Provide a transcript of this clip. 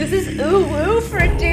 This is ooh woo for a dude.